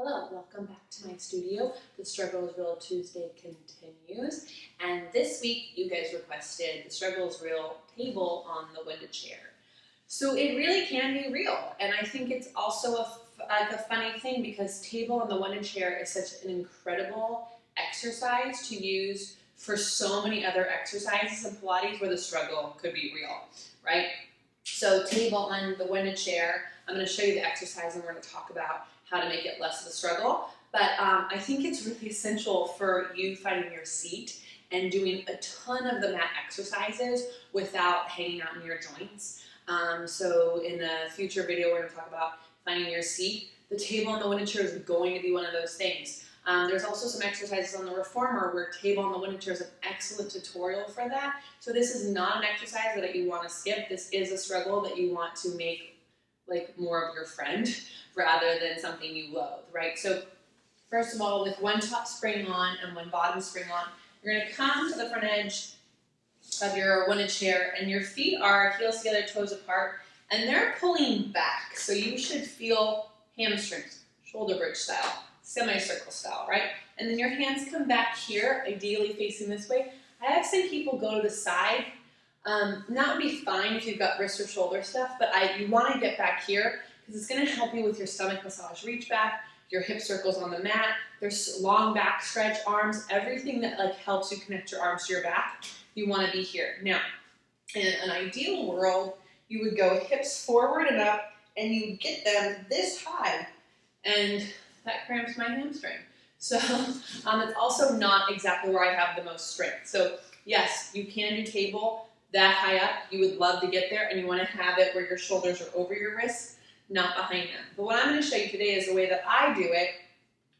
Hello, welcome back to my studio. The Struggle is Real Tuesday continues. And this week, you guys requested the Struggle is Real table on the Wunda chair. So it really can be real. And I think it's also a, like a funny thing because table on the Wunda chair is such an incredible exercise to use for so many other exercises in Pilates where the struggle could be real, right? So table on the Wunda chair, I'm going to show you the exercise and we're to talk about how to make it less of a struggle. But um, I think it's really essential for you finding your seat and doing a ton of the mat exercises without hanging out in your joints. Um, so in a future video, we're to talk about finding your seat. The table and the Wunda chair is going to be one of those things. Um, there's also some exercises on the reformer where table on the Wunda chair is an excellent tutorial for that. So this is not an exercise that you want to skip. This is a struggle that you want to make like more of your friend rather than something you loathe, right? So first of all, with one top spring on and one bottom spring on, you're to come to the front edge of your Wunda chair and your feet are heels together, toes apart, and they're pulling back. So you should feel hamstrings, shoulder bridge style semicircle style, right? And then your hands come back here, ideally facing this way. I have seen people go to the side. Um, that would be fine if you've got wrist or shoulder stuff, but I, you want to get back here because it's going to help you with your stomach massage. Reach back, your hip circles on the mat. There's long back stretch, arms, everything that like helps you connect your arms to your back. You want to be here. Now, in an ideal world, you would go hips forward and up, and you get them this high. And that cramps my hamstring. So um, it's also not exactly where I have the most strength. So yes, you can do table that high up. You would love to get there and you want to have it where your shoulders are over your wrists, not behind them. But what I'm going to show you today is the way that I do it,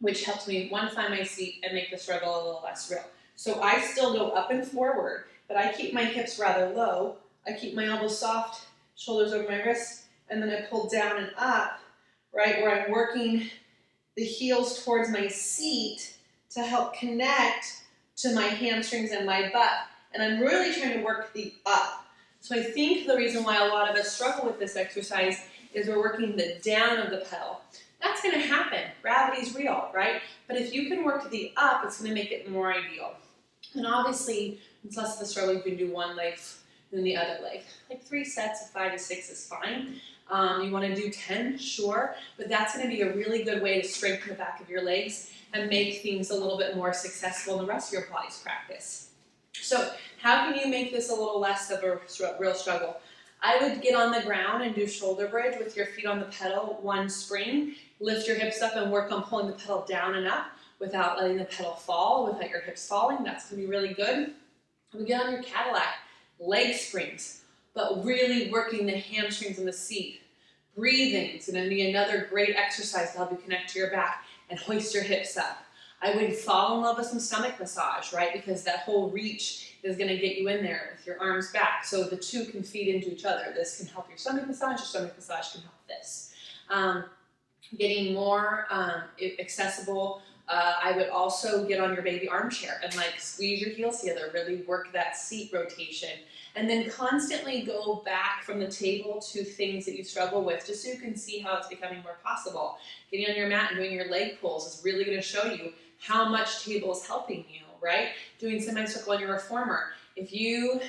which helps me, one, find my seat and make the struggle a little less real. So I still go up and forward, but I keep my hips rather low. I keep my elbows soft, shoulders over my wrists, and then I pull down and up, right, where I'm working the heels towards my seat to help connect to my hamstrings and my butt. And I'm really trying to work the up. So I think the reason why a lot of us struggle with this exercise is we're working the down of the pedal. That's going to happen. Gravity's real, right? But if you can work the up, it's going to make it more ideal. And obviously, it's less of a struggle. You can do one leg than the other leg. Like three sets of five to six is fine. Um, you want to do 10, sure, but that's going to be a really good way to strengthen the back of your legs and make things a little bit more successful in the rest of your Pilates practice. So how can you make this a little less of a real struggle? I would get on the ground and do shoulder bridge with your feet on the pedal, one spring, lift your hips up and work on pulling the pedal down and up without letting the pedal fall, without your hips falling. That's gonna be really good. We get on your Cadillac, leg springs but really working the hamstrings and the seat. Breathing is to be another great exercise to help you connect to your back and hoist your hips up. I would fall in love with some stomach massage, right? Because that whole reach is going to get you in there with your arms back. So the two can feed into each other. This can help your stomach massage, your stomach massage can help this. Um, getting more um, accessible, uh, I would also get on your baby armchair and like squeeze your heels together, really work that seat rotation and then constantly go back from the table to things that you struggle with just so you can see how it's becoming more possible. Getting on your mat and doing your leg pulls is really going to show you how much table is helping you, right? Doing semicircle on your reformer. If you,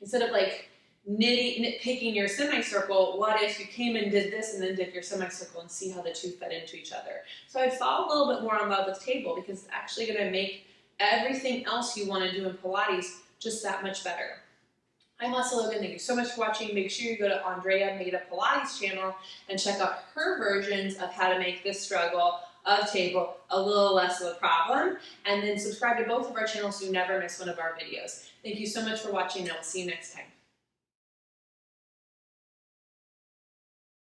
instead of like nitty, nitpicking your semicircle, what if you came and did this and then did your semicircle and see how the two fed into each other? So I'd fall a little bit more in love with table because it's actually going to make everything else you want to do in Pilates just that much better. I'm Lesley Logan. Thank you so much for watching. Make sure you go to Andrea Maida Pilates channel and check out her versions of how to make this struggle of table a little less of a problem. And then subscribe to both of our channels so you never miss one of our videos. Thank you so much for watching and I will see you next time.